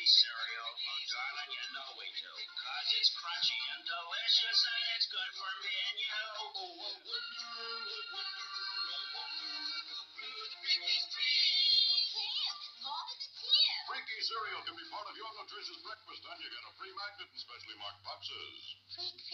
Freakies cereal. Oh, darling, you know we do. Cause it's crunchy and delicious and it's good for me and you. Oh, I wonder, cereal can be part of your nutritious breakfast, and you get a free magnet in specially marked boxes. Rick,